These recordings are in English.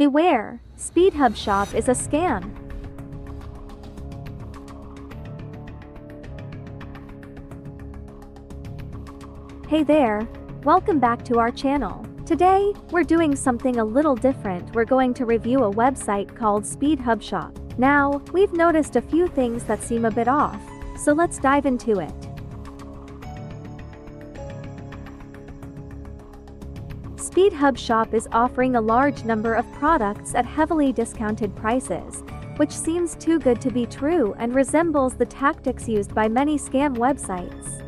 Beware, SpeedHub Shop is a scam. Hey there, welcome back to our channel. Today, we're doing something a little different. We're going to review a website called SpeedHub Shop. Now, we've noticed a few things that seem a bit off, so let's dive into it. SpeedHub Shop is offering a large number of products at heavily discounted prices, which seems too good to be true and resembles the tactics used by many scam websites.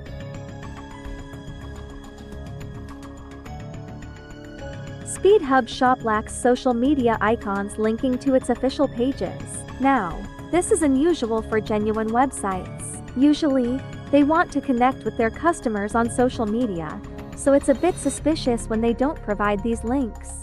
SpeedHub Shop lacks social media icons linking to its official pages. Now, this is unusual for genuine websites. Usually, they want to connect with their customers on social media, so it's a bit suspicious when they don't provide these links.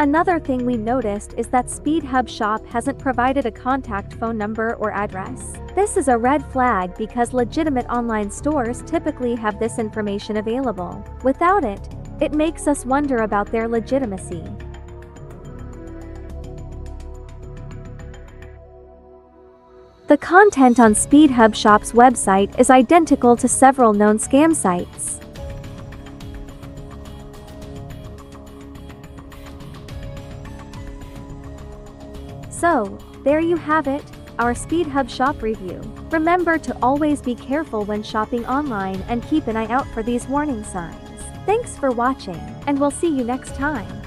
Another thing we noticed is that SpeedHub Shop hasn't provided a contact phone number or address. This is a red flag because legitimate online stores typically have this information available. Without it, it makes us wonder about their legitimacy. The content on SpeedHub Shop's website is identical to several known scam sites. So, there you have it, our SpeedHub Shop review. Remember to always be careful when shopping online and keep an eye out for these warning signs. Thanks for watching, and we'll see you next time.